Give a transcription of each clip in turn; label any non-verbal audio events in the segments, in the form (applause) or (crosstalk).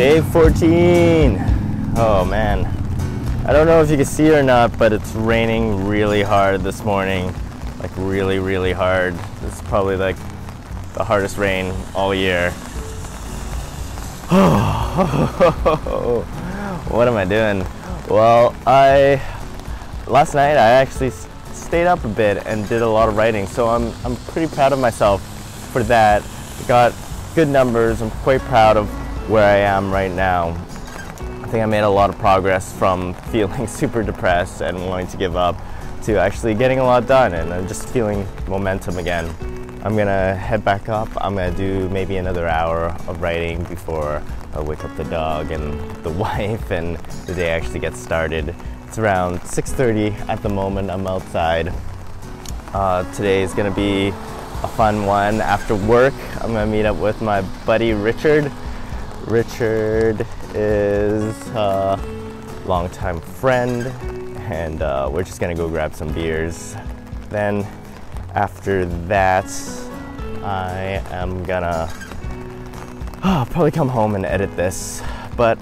Day 14. Oh man. I don't know if you can see or not, but it's raining really hard this morning. Like really, really hard. It's probably like the hardest rain all year. (sighs) what am I doing? Well, I last night I actually stayed up a bit and did a lot of writing, so I'm I'm pretty proud of myself for that. Got good numbers. I'm quite proud of where I am right now. I think I made a lot of progress from (laughs) feeling super depressed and wanting to give up to actually getting a lot done and I'm just feeling momentum again. I'm gonna head back up. I'm gonna do maybe another hour of writing before I wake up the dog and the (laughs) wife and the day actually gets started. It's around 6.30 at the moment. I'm outside. Uh, today is gonna be a fun one. After work, I'm gonna meet up with my buddy Richard. Richard is a longtime friend, and uh, we're just gonna go grab some beers. Then, after that, I am gonna (sighs) probably come home and edit this. But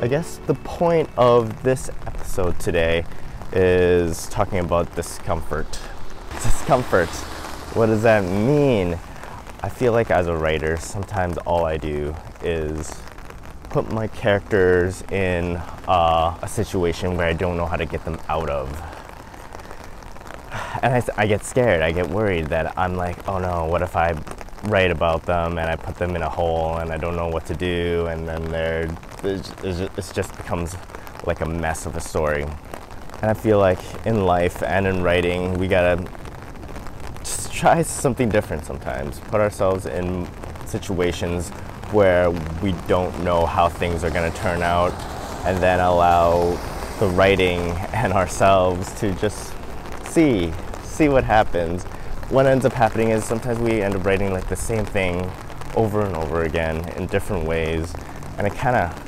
I guess the point of this episode today is talking about discomfort. (laughs) Discomfort. What does that mean? I feel like as a writer, sometimes all I do is put my characters in uh, a situation where I don't know how to get them out of. And I, I get scared, I get worried that I'm like, oh no, what if I write about them and I put them in a hole and I don't know what to do, and then they're, it just becomes like a mess of a story. And I feel like in life and in writing, we gotta try something different sometimes. Put ourselves in situations where we don't know how things are going to turn out, and then allow the writing (laughs) and ourselves to just see, see what happens. What ends up happening is sometimes we end up writing like the same thing over and over again in different ways, and it kind of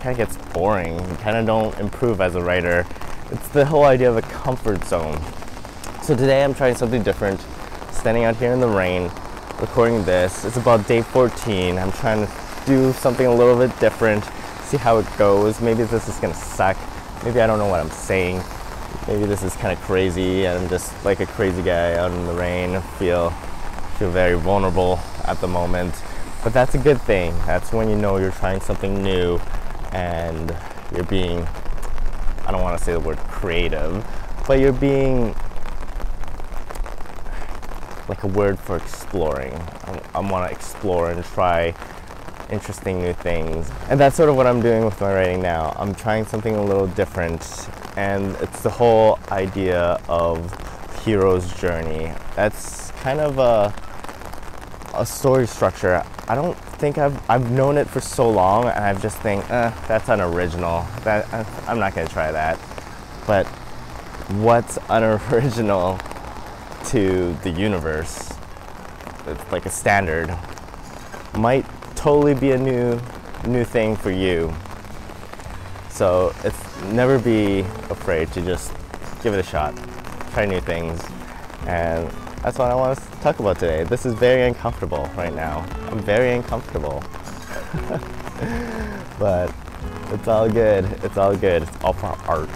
kind of gets boring. You kind of don't improve as a writer. It's the whole idea of a comfort zone. So today I'm trying something different. Standing out here in the rain, recording this. It's about day 14. I'm trying to do something a little bit different, see how it goes. Maybe this is gonna suck. Maybe I don't know what I'm saying. Maybe this is kind of crazy. and I'm just like a crazy guy out in the rain. Feel feel very vulnerable at the moment, but that's a good thing. That's when you know you're trying something new and you're being I don't want to say the word creative, but you're being like a word for exploring. I, I want to explore and try interesting new things. And that's sort of what I'm doing with my writing now. I'm trying something a little different, and it's the whole idea of hero's journey. That's kind of a, a story structure. I don't think I've, I've known it for so long, and I just think, eh, that's unoriginal. That, I'm not going to try that. But what's (laughs) unoriginal to the universe, it's like a standard, might totally be a new new thing for you. So it's never be afraid to just give it a shot, try new things, and that's what I want to talk about today. This is very uncomfortable right now. I'm very uncomfortable, (laughs) but it's all good. It's all good. It's all for art.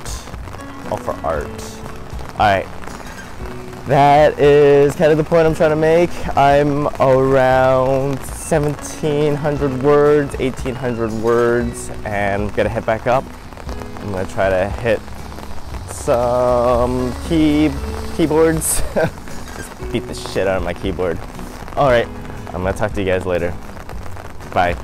All for art. All right that is kind of the point I'm trying to make. I'm around 1700 words, 1800 words, and I'm gonna head back up. I'm gonna try to hit some key keyboards. (laughs) Just beat the shit out of my keyboard. All right, I'm gonna talk to you guys later. Bye.